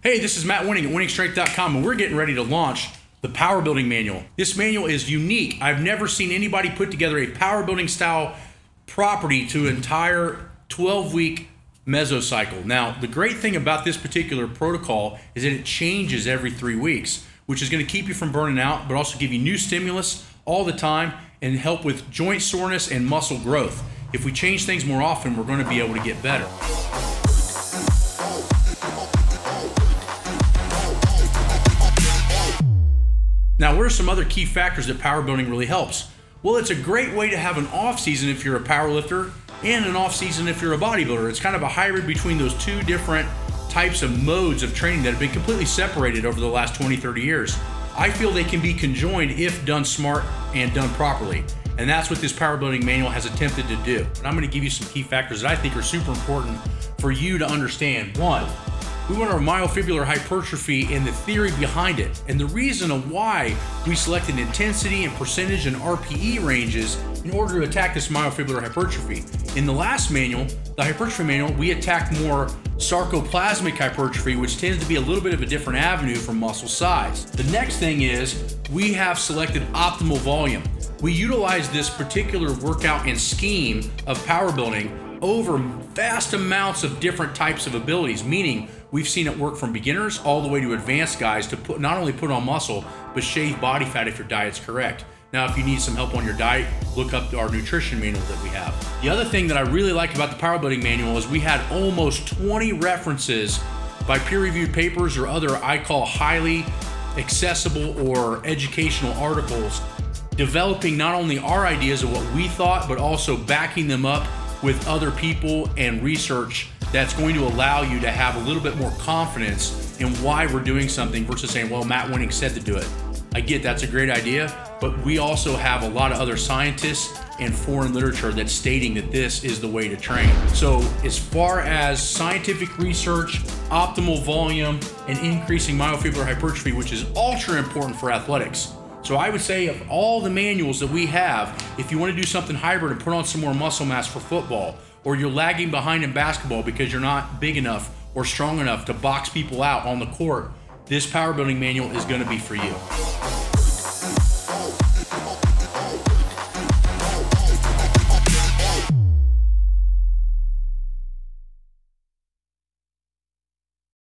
Hey, this is Matt Wenning at wenningstrength.com, and we're getting ready to launch the Power Building Manual. This manual is unique. I've never seen anybody put together a power building style property to entire 12 week mesocycle. Now, the great thing about this particular protocol is that it changes every three weeks, which is going to keep you from burning out, but also give you new stimulus all the time and help with joint soreness and muscle growth. If we change things more often, we're going to be able to get better. Now, what are some other key factors that power building really helps? Well, it's a great way to have an off season if you're a power lifter and an off season if you're a bodybuilder. It's kind of a hybrid between those two different types of modes of training that have been completely separated over the last 20, 30 years. I feel they can be conjoined if done smart and done properly. And that's what this power building manual has attempted to do. And I'm going to give you some key factors that I think are super important for you to understand. One, we want our myofibrillar hypertrophy and the theory behind it, and the reason of why we selected intensity and percentage and RPE ranges in order to attack this myofibrillar hypertrophy. In the last manual, the hypertrophy manual, we attacked more sarcoplasmic hypertrophy, which tends to be a little bit of a different avenue for muscle size. The next thing is we have selected optimal volume. We utilize this particular workout and scheme of power building over vast amounts of different types of abilities, meaning we've seen it work from beginners all the way to advanced guys to put not only put on muscle, but shave body fat if your diet's correct. Now, if you need some help on your diet, look up our nutrition manual that we have. The other thing that I really like about the power building manual is we had almost 20 references by peer reviewed papers or other I call highly accessible or educational articles developing not only our ideas of what we thought, but also backing them up with other people and research that's going to allow you to have a little bit more confidence in why we're doing something versus saying, well, Matt Wenning said to do it. I get that's a great idea, but we also have a lot of other scientists and foreign literature that's stating that this is the way to train. So, as far as scientific research, optimal volume, and increasing myofibrillar hypertrophy, which is ultra important for athletics, so I would say of all the manuals that we have, if you want to do something hybrid and put on some more muscle mass for football, or you're lagging behind in basketball because you're not big enough or strong enough to box people out on the court, this power building manual is going to be for you.